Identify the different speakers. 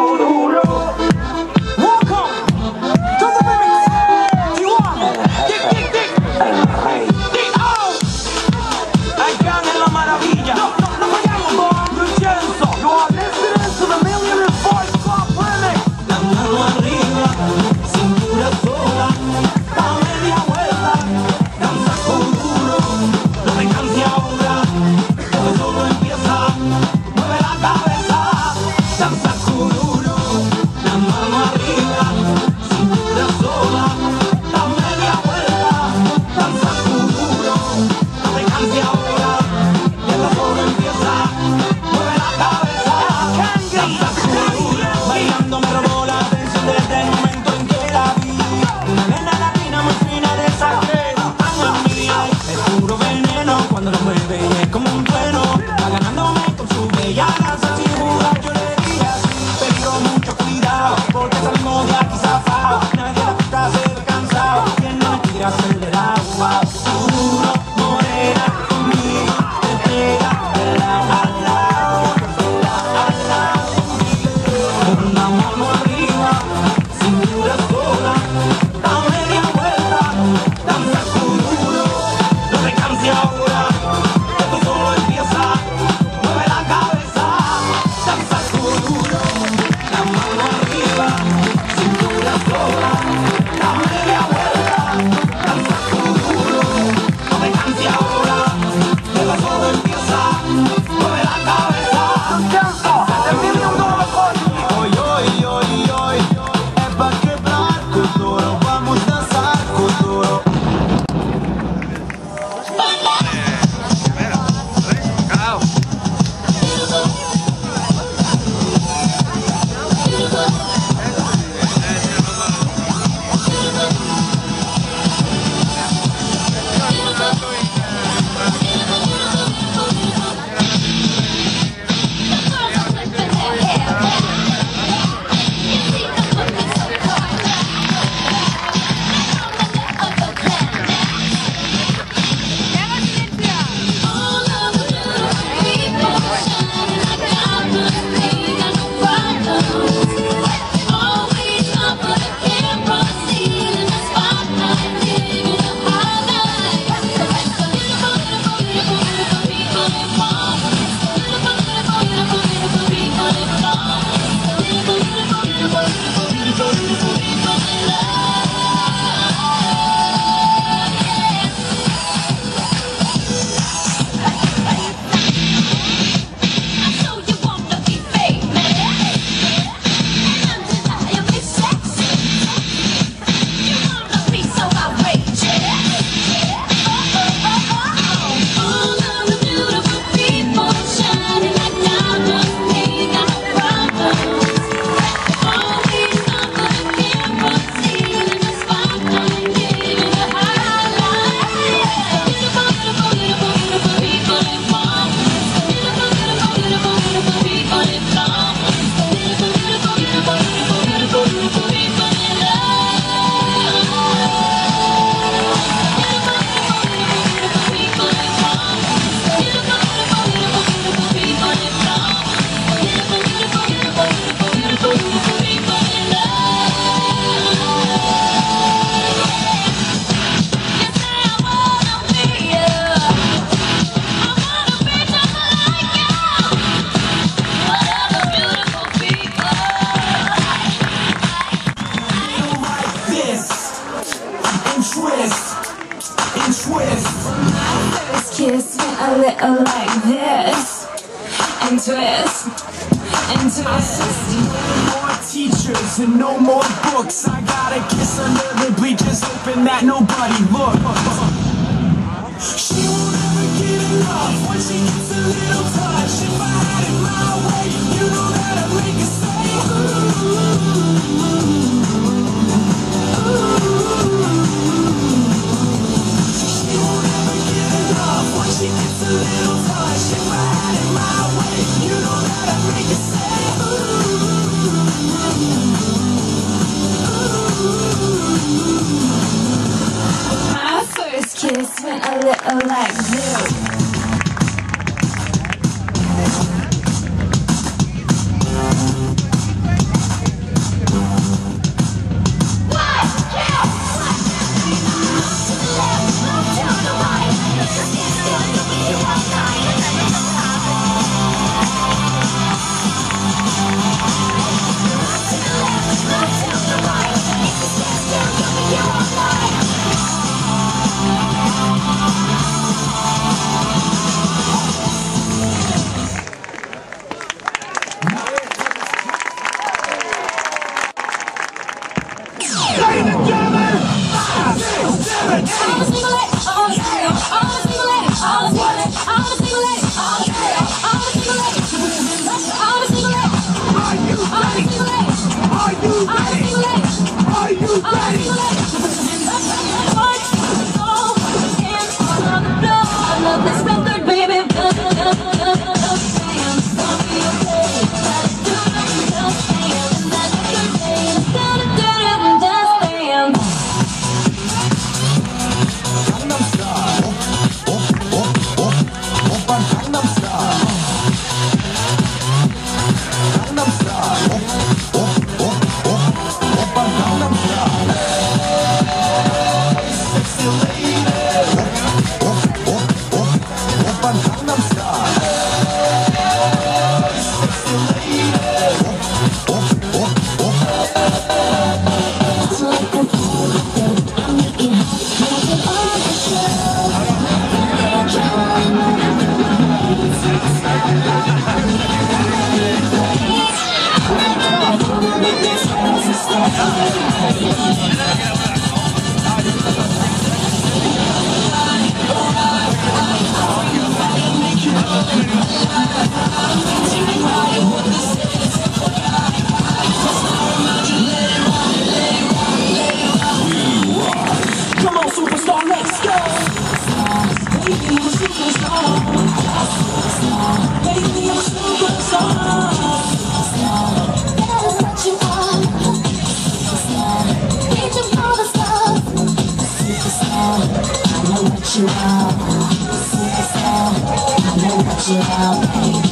Speaker 1: Lord who yeah. twist, and twist.
Speaker 2: My first kiss went a little like this, and twist, and twist.
Speaker 3: More teachers and no more books. I got a kiss under the bleachers, hoping that nobody look. She won't ever get enough when she gets a little touch. If I had it my way, you know that I'd make it
Speaker 2: so. a little like oh, you. Gracias. you help me?